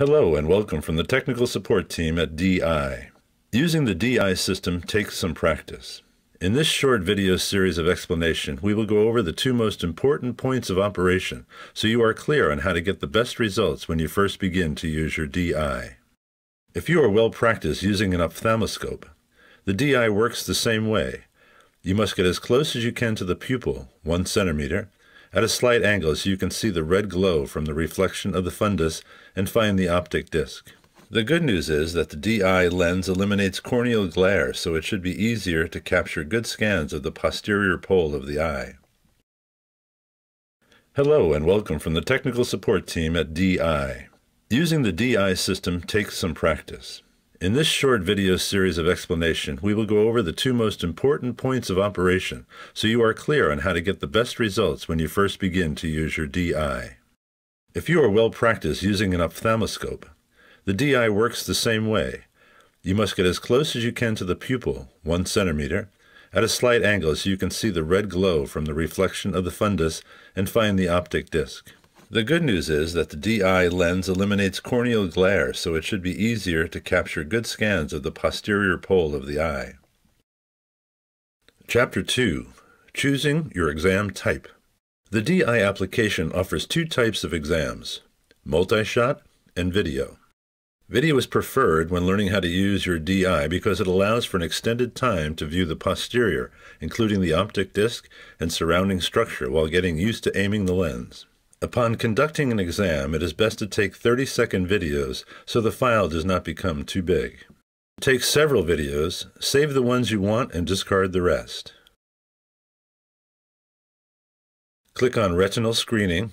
Hello and welcome from the technical support team at D-EYE. Using the D-EYE system takes some practice. In this short video series of explanation, we will go over the two most important points of operation so you are clear on how to get the best results when you first begin to use your D-EYE. If you are well practiced using an ophthalmoscope, the D-EYE works the same way. You must get as close as you can to the pupil, one centimeter, at a slight angle so you can see the red glow from the reflection of the fundus and find the optic disc. The good news is that the D-EYE lens eliminates corneal glare, so it should be easier to capture good scans of the posterior pole of the eye. Hello and welcome from the technical support team at D-EYE. Using the D-EYE system takes some practice. In this short video series of explanation, we will go over the two most important points of operation so you are clear on how to get the best results when you first begin to use your D-EYE. If you are well practiced using an ophthalmoscope, the D-EYE works the same way. You must get as close as you can to the pupil, one centimeter, at a slight angle so you can see the red glow from the reflection of the fundus and find the optic disc. The good news is that the D-EYE lens eliminates corneal glare, so it should be easier to capture good scans of the posterior pole of the eye. Chapter 2 Choosing Your Exam Type The D-EYE application offers two types of exams, multi-shot and video. Video is preferred when learning how to use your D-EYE because it allows for an extended time to view the posterior, including the optic disc and surrounding structure while getting used to aiming the lens. Upon conducting an exam, it is best to take 30 second videos so the file does not become too big. Take several videos, save the ones you want, and discard the rest. Click on Retinal Screening,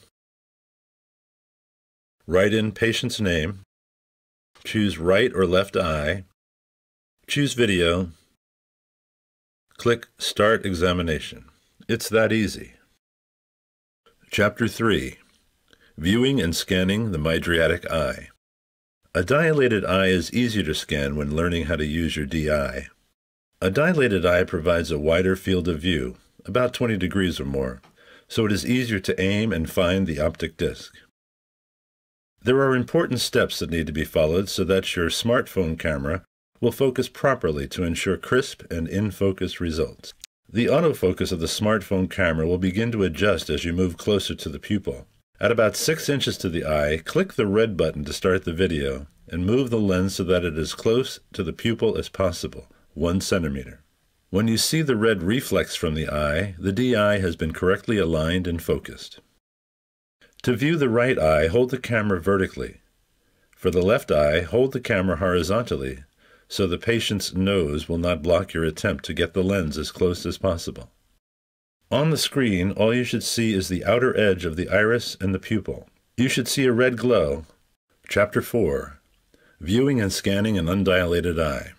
write in patient's name, choose right or left eye, choose video, click Start Examination. It's that easy. Chapter 3 Viewing and Scanning the Mydriatic Eye A dilated eye is easier to scan when learning how to use your D-EYE. A dilated eye provides a wider field of view, about 20 degrees or more, so it is easier to aim and find the optic disc. There are important steps that need to be followed so that your smartphone camera will focus properly to ensure crisp and in-focus results. The autofocus of the smartphone camera will begin to adjust as you move closer to the pupil. At about 6 inches to the eye, click the red button to start the video and move the lens so that it is close to the pupil as possible, 1 centimeter. When you see the red reflex from the eye, the D-EYE has been correctly aligned and focused. To view the right eye, hold the camera vertically. For the left eye, hold the camera horizontally so the patient's nose will not block your attempt to get the lens as close as possible. On the screen, all you should see is the outer edge of the iris and the pupil. You should see a red glow. Chapter 4 Viewing and Scanning an Undilated Eye.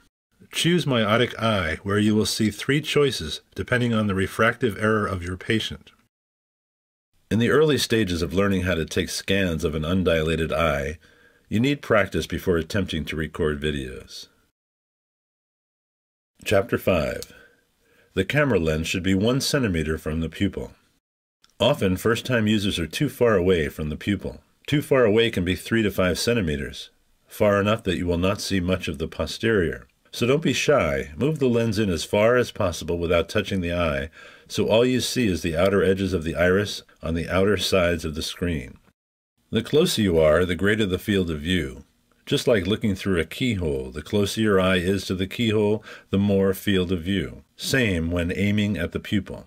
Choose Myotic Eye, where you will see three choices depending on the refractive error of your patient. In the early stages of learning how to take scans of an undilated eye, you need practice before attempting to record videos. Chapter 5 The camera lens should be 1 centimeter from the pupil. Often, first time users are too far away from the pupil. Too far away can be 3 to 5 centimeters, far enough that you will not see much of the posterior. So don't be shy. Move the lens in as far as possible without touching the eye, so all you see is the outer edges of the iris on the outer sides of the screen. The closer you are, the greater the field of view. Just like looking through a keyhole, the closer your eye is to the keyhole, the more field of view. Same when aiming at the pupil.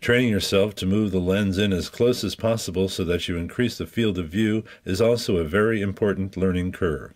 Training yourself to move the lens in as close as possible so that you increase the field of view is also a very important learning curve.